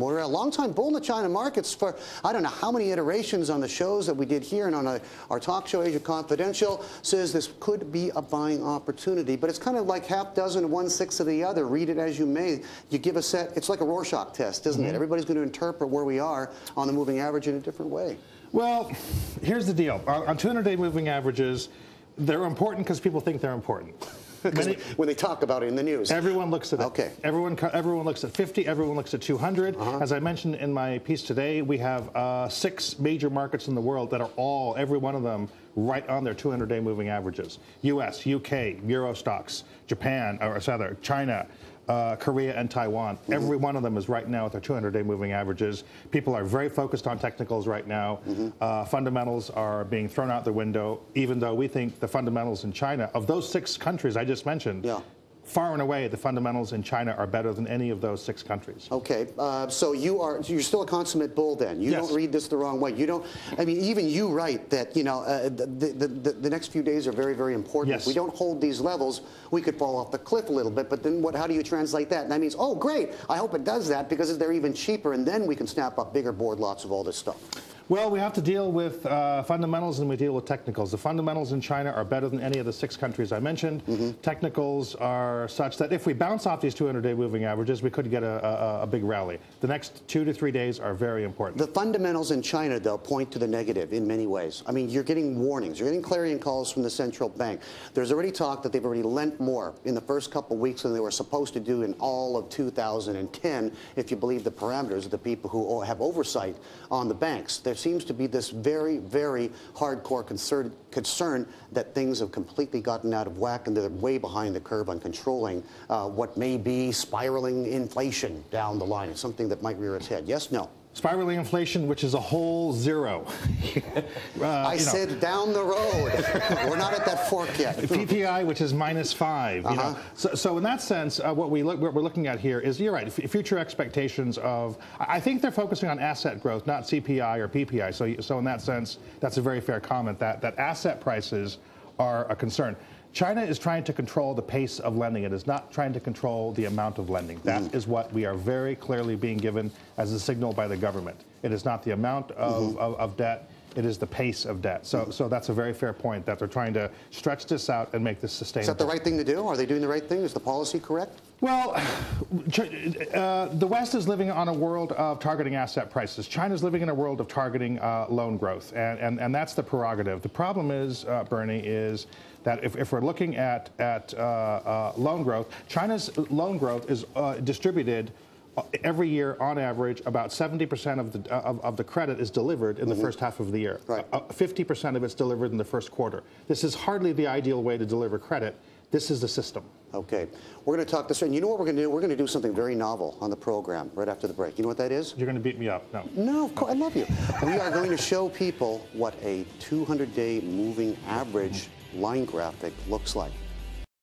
We're a long-time bull in the China markets for, I don't know how many iterations on the shows that we did here and on a, our talk show, Asia Confidential, says this could be a buying opportunity. But it's kind of like half dozen, one-sixth of the other. Read it as you may. You give a set, it's like a Rorschach test, isn't mm -hmm. it? mm-hmm. Everybody's going to interpret where we are on the moving average in a different way. Well, here's the deal. On 200-day moving averages, they're important because people think they're important. Many, when they talk about it in the news. Everyone looks at it. Okay. Everyone, everyone looks at 50. Everyone looks at 200. Uh -huh. As I mentioned in my piece today, we have uh, six major markets in the world that are all, every one of them, right on their 200-day moving averages. U.S., U.K., Euro stocks, Japan, or rather China, uh, Korea and Taiwan. Mm -hmm. Every one of them is right now at their 200-day moving averages. People are very focused on technicals right now. Mm -hmm. uh, fundamentals are being thrown out the window, even though we think the fundamentals in China, of those six countries I just mentioned, yeah far and away, the fundamentals in China are better than any of those six countries. Okay, uh, so you are you're still a consummate bull then. You yes. don't read this the wrong way. You don't. I mean, even you write that you know uh, the, the, the, the next few days are very very important. Yes. If we don't hold these levels, we could fall off the cliff a little bit. But then what? How do you translate that? And that means oh great, I hope it does that because they're even cheaper, and then we can snap up bigger board lots of all this stuff. Well, we have to deal with uh, fundamentals and we deal with technicals. The fundamentals in China are better than any of the six countries I mentioned. Mm -hmm. Technicals are such that if we bounce off these 200-day moving averages, we could get a, a, a, big rally. The next two to three days are very important. The fundamentals in China, though, point to the negative in many ways. I mean, you're getting warnings. You're getting clarion calls from the central bank. There's already talk that they've already lent more in the first couple weeks than they were supposed to do in all of 2010, if you believe the parameters of the people who have oversight on the banks. There seems to be this very, very hardcore concern, concern that things have completely gotten out of whack and they're way behind the curve on controlling uh, what may be spiraling inflation down the line. It's something that might rear its head. Yes, no? Spiraling inflation, which is a whole zero. uh, I said know. down the road. We're not at that fork yet. PPI, which is minus five. Uh -huh. you know? Uh-huh. so, so in that sense, uh, what, we look, what we're looking at here is, you're right, future expectations of, I think they're focusing on asset growth, not CPI or PPI. So, so in that sense, that's a very fair comment that, that asset prices are a concern. China is trying to control the pace of lending. It is not trying to control the amount of lending. That mm -hmm. is what we are very clearly being given as a signal by the government. It is not the amount of, mm -hmm. of, of debt. It is the pace of debt. So, so that's a very fair point that they're trying to stretch this out and make this sustainable. Is that the right thing to do? Are they doing the right thing? Is the policy correct? Well, uh, the West is living on a world of targeting asset prices. China is living in a world of targeting uh, loan growth, and, and, and that's the prerogative. The problem is, uh, Bernie, is that if, if we're looking at, at uh, uh, loan growth, China's loan growth is uh, distributed every year, on average, about 70% of the, of, of, the credit is delivered in mm -hmm. the first half of the year. 50% right. of it's delivered in the first quarter. This is hardly the ideal way to deliver credit. This is the system. Okay. We're going to talk this, and you know what we're going to do? We're going to do something very novel on the program right after the break. You know what that is? You're going to beat me up. No. No, of course. I love you. we are going to show people what a 200-day moving average line graphic looks like.